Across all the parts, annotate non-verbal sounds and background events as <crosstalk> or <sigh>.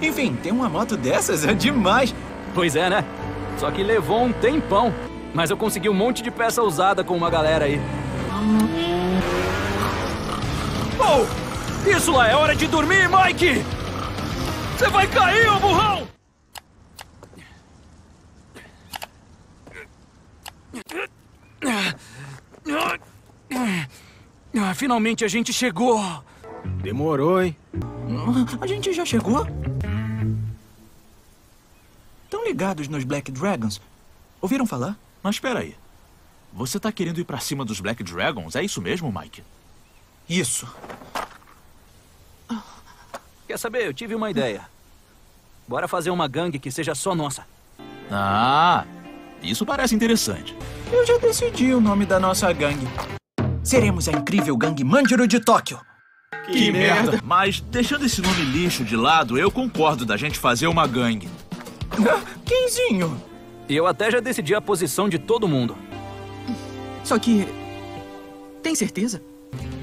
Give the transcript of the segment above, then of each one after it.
Enfim, ter uma moto dessas é demais. Pois é, né? Só que levou um tempão. Mas eu consegui um monte de peça usada com uma galera aí. Oh! Isso lá é hora de dormir, Mike! Você vai cair, ô burrão! Ah, finalmente a gente chegou! Demorou, hein? A gente já chegou? Ligados nos Black Dragons? Ouviram falar? Mas espera aí. Você tá querendo ir pra cima dos Black Dragons? É isso mesmo, Mike? Isso. Quer saber? Eu tive uma ideia. Bora fazer uma gangue que seja só nossa. Ah, isso parece interessante. Eu já decidi o nome da nossa gangue. Seremos a incrível gangue Manjiro de Tóquio. Que, merda. Mas, deixando esse nome lixo de lado, eu concordo da gente fazer uma gangue. <laughs> Quinzinho. E eu até já decidi a posição de todo mundo. Só que. Tem certeza?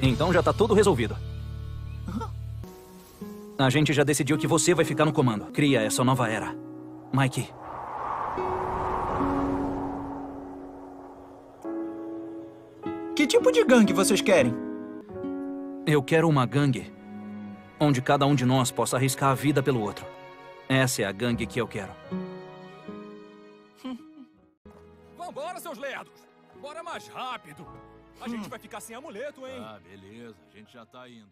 Então já tá tudo resolvido. A gente já decidiu que você vai ficar no comando. Cria essa nova era. Mike. Que tipo de gangue vocês querem? Eu quero uma gangue onde cada um de nós possa arriscar a vida pelo outro. Essa é a gangue que eu quero. <laughs> Vambora, seus lerdos! Bora mais rápido! A gente vai ficar sem amuleto, hein? Ah, beleza. A gente já tá indo.